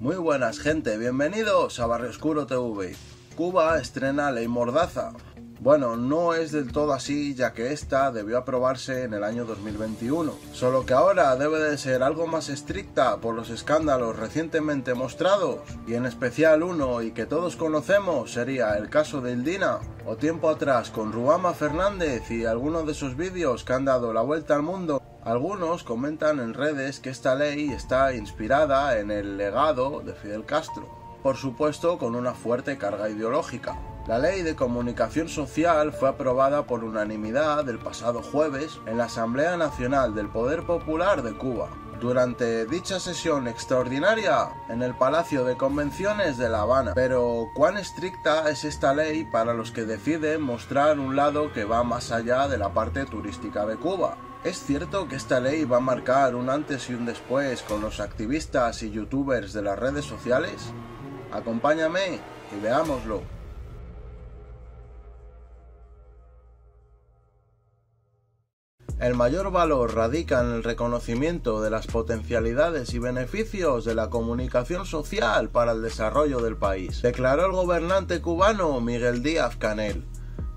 Muy buenas gente, bienvenidos a Barrio Oscuro TV. Cuba estrena Ley Mordaza. Bueno, no es del todo así ya que esta debió aprobarse en el año 2021, solo que ahora debe de ser algo más estricta por los escándalos recientemente mostrados, y en especial uno y que todos conocemos sería el caso de Ildina, o tiempo atrás con Ruama Fernández y algunos de esos vídeos que han dado la vuelta al mundo algunos comentan en redes que esta ley está inspirada en el legado de Fidel Castro, por supuesto con una fuerte carga ideológica. La ley de comunicación social fue aprobada por unanimidad el pasado jueves en la Asamblea Nacional del Poder Popular de Cuba. Durante dicha sesión extraordinaria en el Palacio de Convenciones de La Habana. Pero, ¿cuán estricta es esta ley para los que deciden mostrar un lado que va más allá de la parte turística de Cuba? ¿Es cierto que esta ley va a marcar un antes y un después con los activistas y youtubers de las redes sociales? Acompáñame y veámoslo. El mayor valor radica en el reconocimiento de las potencialidades y beneficios de la comunicación social para el desarrollo del país, declaró el gobernante cubano Miguel Díaz Canel.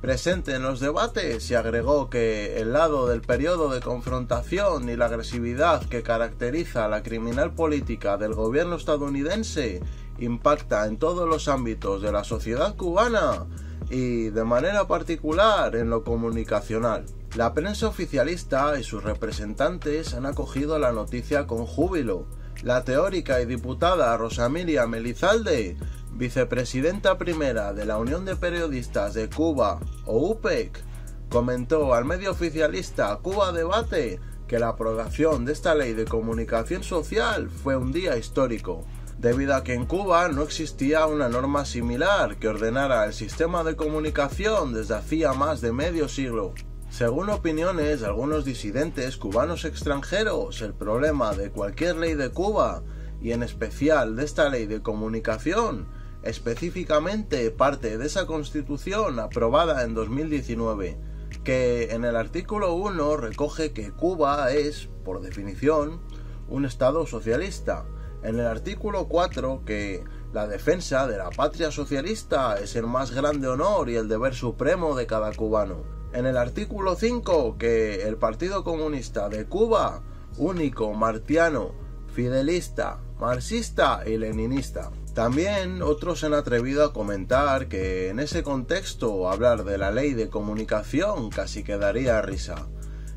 Presente en los debates se agregó que el lado del periodo de confrontación y la agresividad que caracteriza la criminal política del gobierno estadounidense impacta en todos los ámbitos de la sociedad cubana y de manera particular en lo comunicacional. La prensa oficialista y sus representantes han acogido la noticia con júbilo. La teórica y diputada Rosamilia Melizalde vicepresidenta primera de la Unión de Periodistas de Cuba, o UPEC, comentó al medio oficialista Cuba Debate que la aprobación de esta ley de comunicación social fue un día histórico, debido a que en Cuba no existía una norma similar que ordenara el sistema de comunicación desde hacía más de medio siglo. Según opiniones de algunos disidentes cubanos extranjeros, el problema de cualquier ley de Cuba, y en especial de esta ley de comunicación, específicamente parte de esa constitución aprobada en 2019, que en el artículo 1 recoge que Cuba es, por definición, un Estado socialista. En el artículo 4 que la defensa de la patria socialista es el más grande honor y el deber supremo de cada cubano. En el artículo 5 que el Partido Comunista de Cuba, único, martiano, fidelista, marxista y leninista. También otros se han atrevido a comentar que en ese contexto hablar de la ley de comunicación casi quedaría risa,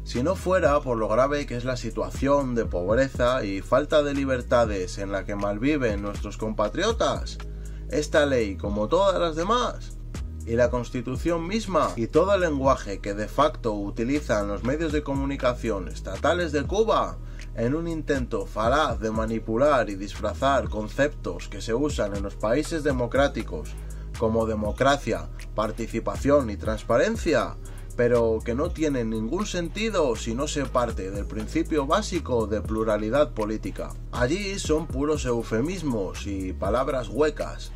si no fuera por lo grave que es la situación de pobreza y falta de libertades en la que malviven nuestros compatriotas. Esta ley, como todas las demás, y la Constitución misma y todo el lenguaje que de facto utilizan los medios de comunicación estatales de Cuba en un intento falaz de manipular y disfrazar conceptos que se usan en los países democráticos como democracia, participación y transparencia, pero que no tienen ningún sentido si no se parte del principio básico de pluralidad política. Allí son puros eufemismos y palabras huecas.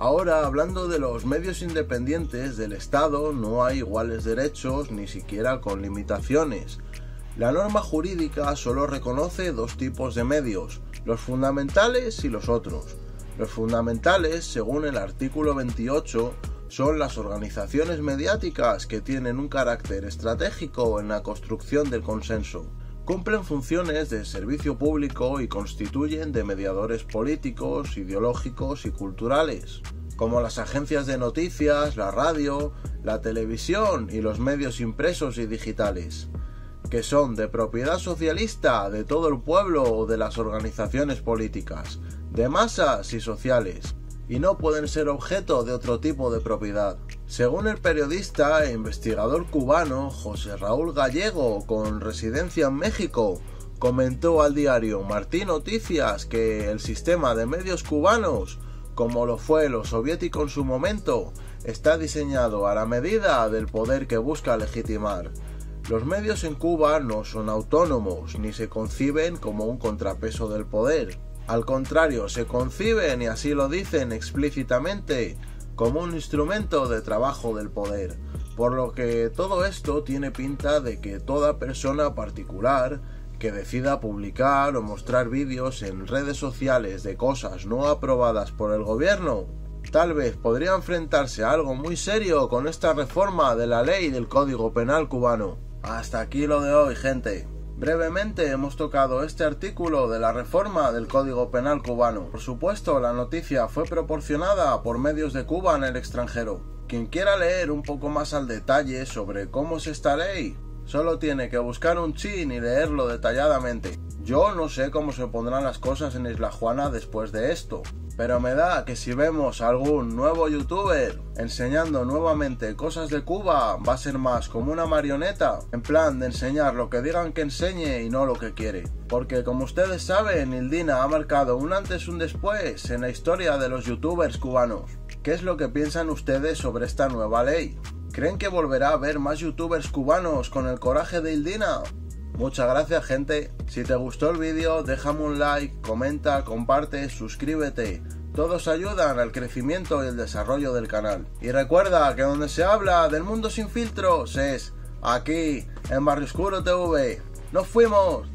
Ahora, hablando de los medios independientes del Estado, no hay iguales derechos ni siquiera con limitaciones la norma jurídica solo reconoce dos tipos de medios, los fundamentales y los otros. Los fundamentales, según el artículo 28, son las organizaciones mediáticas que tienen un carácter estratégico en la construcción del consenso. Cumplen funciones de servicio público y constituyen de mediadores políticos, ideológicos y culturales, como las agencias de noticias, la radio, la televisión y los medios impresos y digitales que son de propiedad socialista de todo el pueblo o de las organizaciones políticas, de masas y sociales, y no pueden ser objeto de otro tipo de propiedad. Según el periodista e investigador cubano José Raúl Gallego, con residencia en México, comentó al diario Martín Noticias que el sistema de medios cubanos, como lo fue lo soviético en su momento, está diseñado a la medida del poder que busca legitimar los medios en Cuba no son autónomos ni se conciben como un contrapeso del poder. Al contrario, se conciben, y así lo dicen explícitamente, como un instrumento de trabajo del poder. Por lo que todo esto tiene pinta de que toda persona particular que decida publicar o mostrar vídeos en redes sociales de cosas no aprobadas por el gobierno, tal vez podría enfrentarse a algo muy serio con esta reforma de la ley del Código Penal cubano. Hasta aquí lo de hoy, gente. Brevemente hemos tocado este artículo de la reforma del Código Penal cubano. Por supuesto, la noticia fue proporcionada por medios de Cuba en el extranjero. Quien quiera leer un poco más al detalle sobre cómo es esta ley, solo tiene que buscar un chin y leerlo detalladamente. Yo no sé cómo se pondrán las cosas en Isla Juana después de esto, pero me da que si vemos algún nuevo youtuber enseñando nuevamente cosas de Cuba, va a ser más como una marioneta, en plan de enseñar lo que digan que enseñe y no lo que quiere. Porque como ustedes saben, Ildina ha marcado un antes y un después en la historia de los youtubers cubanos. ¿Qué es lo que piensan ustedes sobre esta nueva ley? ¿Creen que volverá a haber más youtubers cubanos con el coraje de Ildina? Muchas gracias gente. Si te gustó el vídeo, déjame un like, comenta, comparte, suscríbete. Todos ayudan al crecimiento y el desarrollo del canal. Y recuerda que donde se habla del mundo sin filtros es aquí, en Barrio Oscuro TV. ¡Nos fuimos!